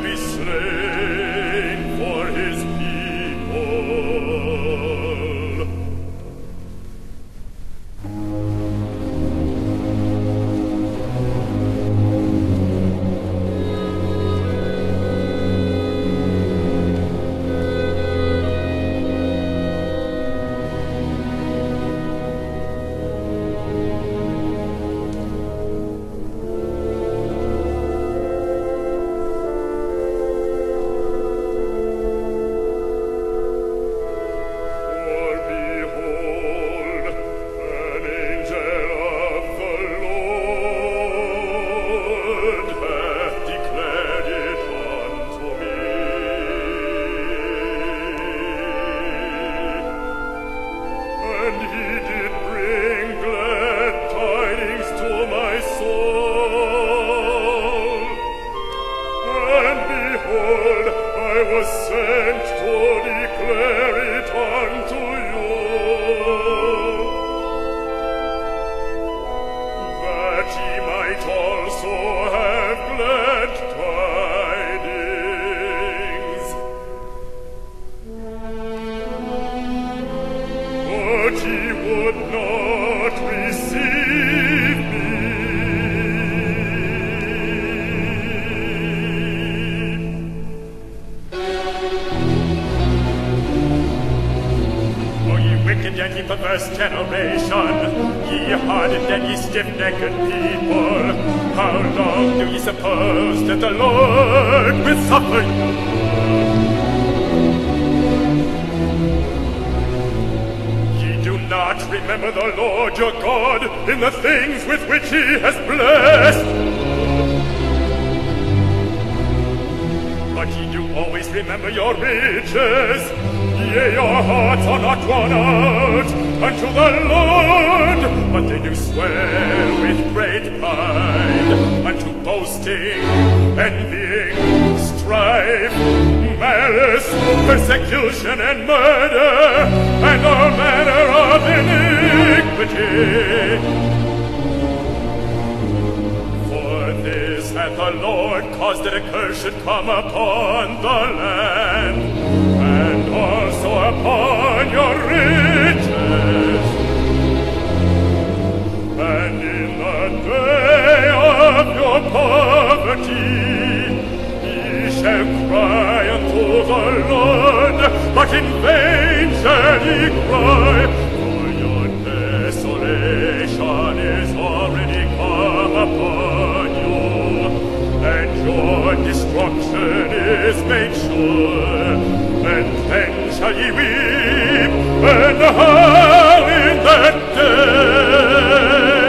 mich schlägt. Your God in the things with which he has blessed. But ye do always remember your riches. Yea, your hearts are not drawn out unto the Lord, but they do swell with great pride unto boasting, envying, strife, malice, persecution, and murder, and all manner of iniquity. For this hath the Lord caused that a curse should come upon the land, and also upon your riches. And in the day of your poverty, ye shall cry unto the Lord, but in vain shall ye cry, your destruction is made sure, and then shall ye weep and howl in that day.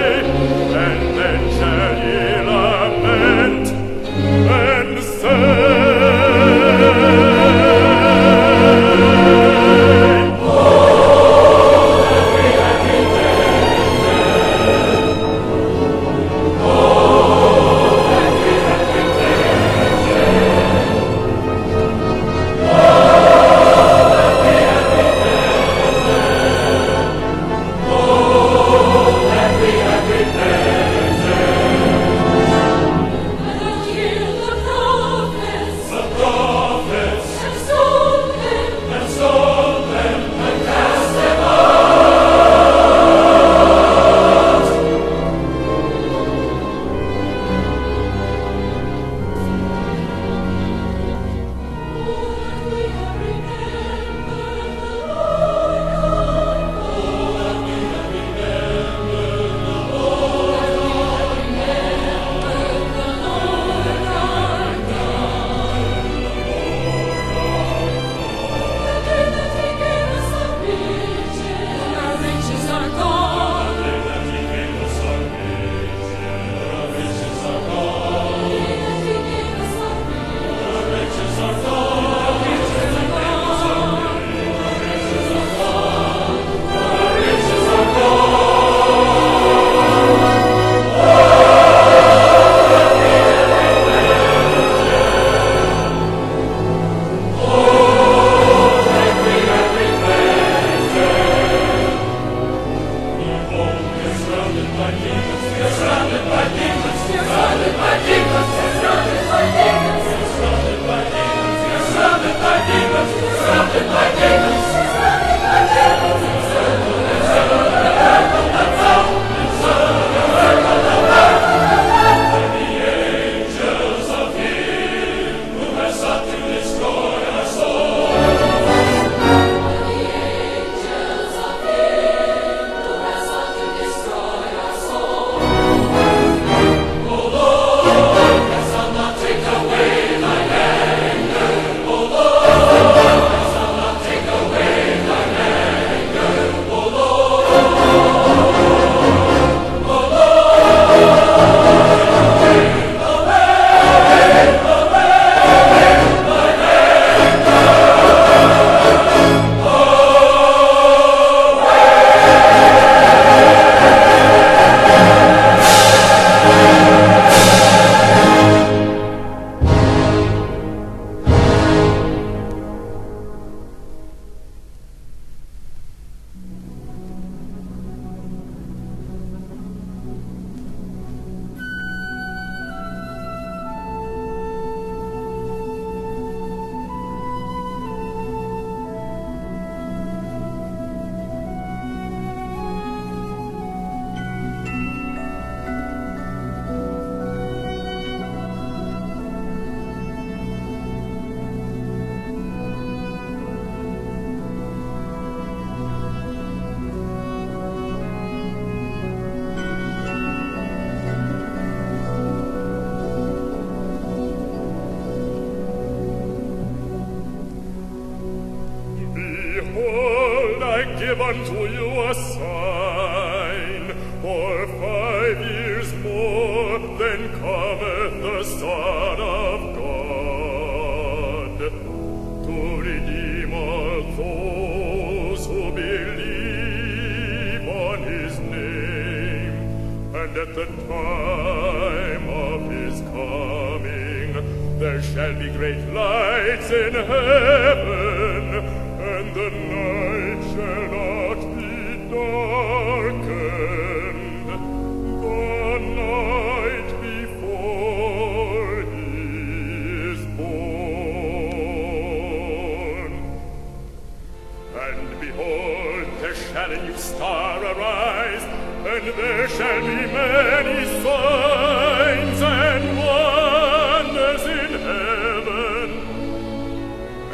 star arise, and there shall be many signs and wonders in heaven.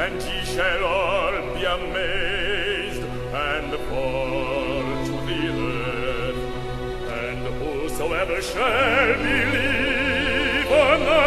And ye shall all be amazed, and fall to the earth. And whosoever shall believe on the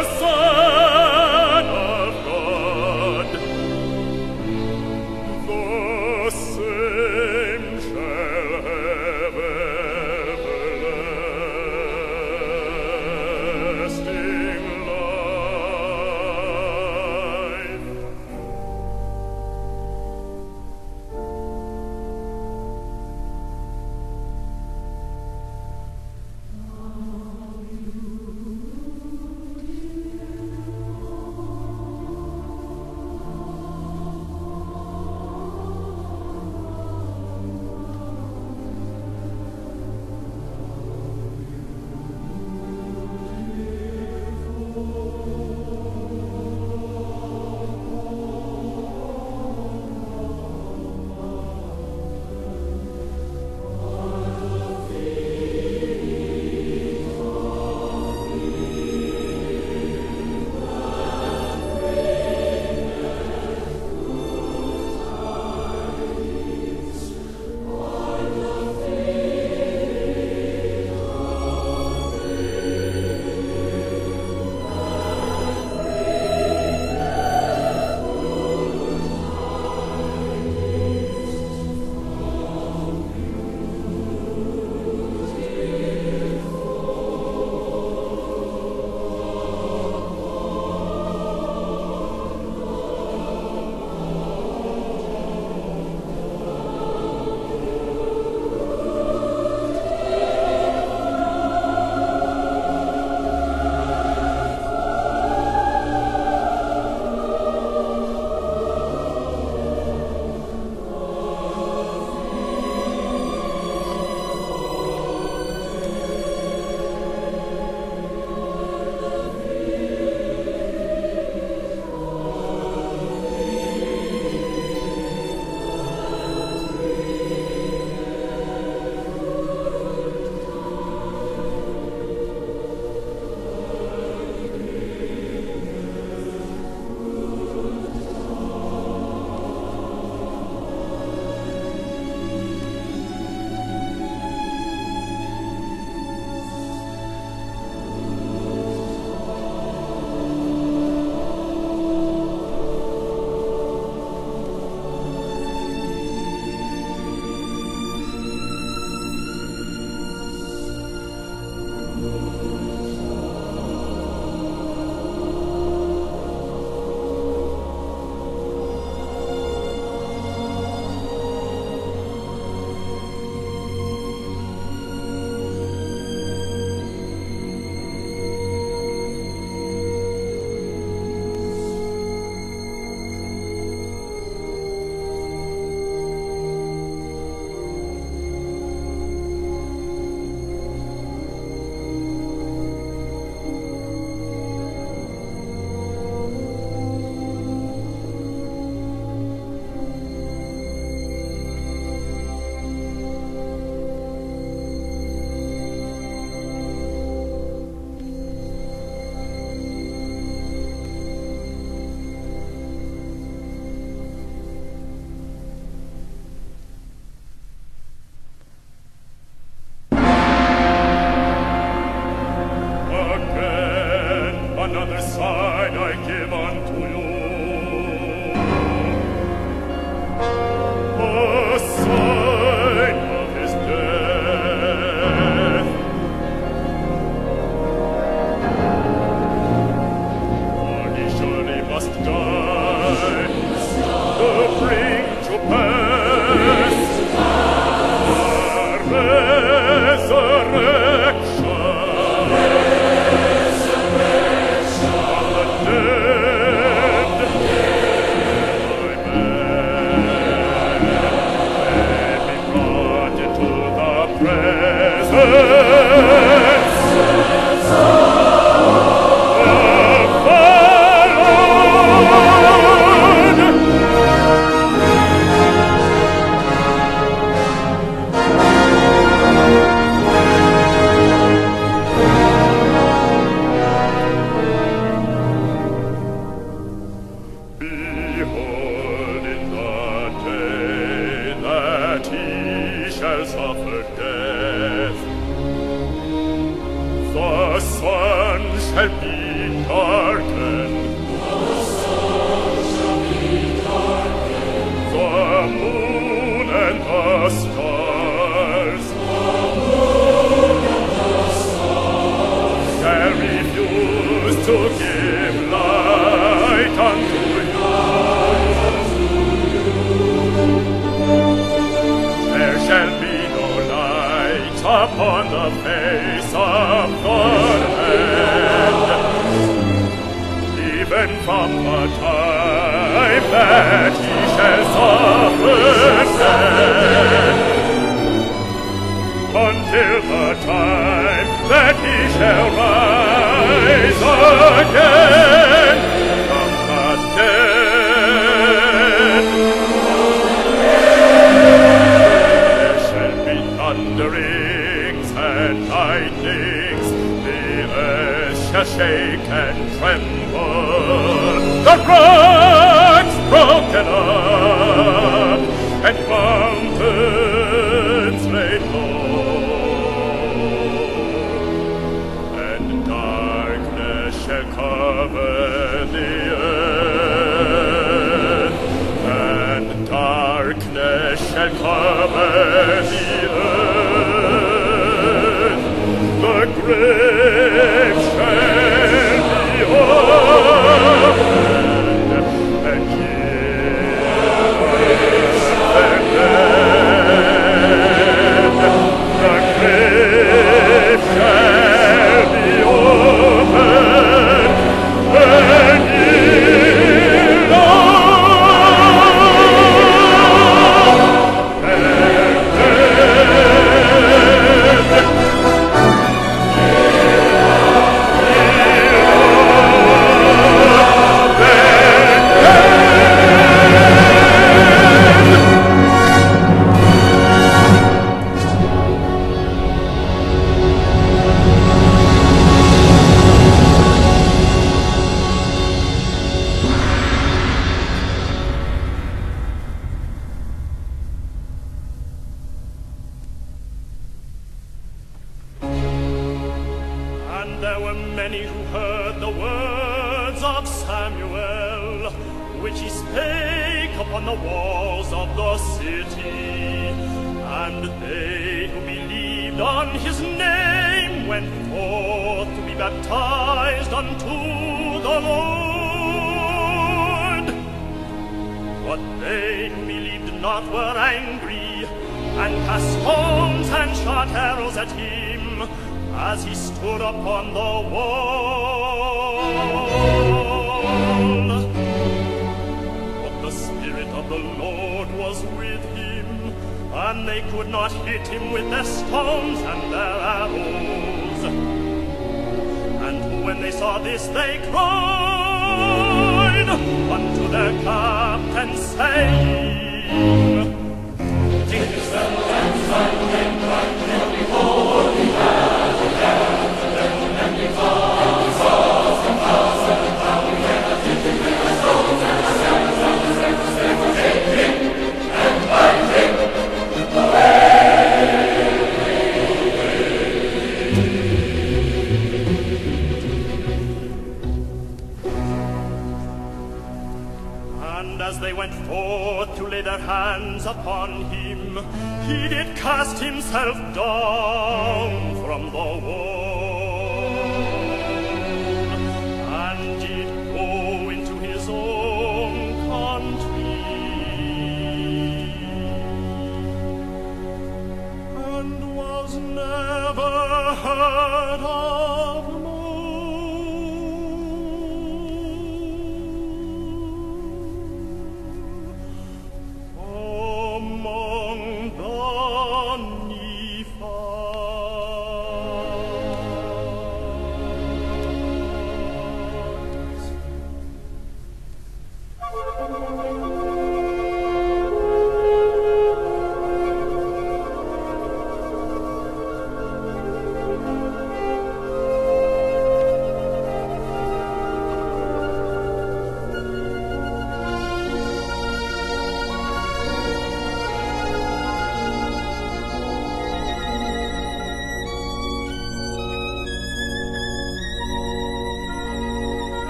to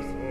verso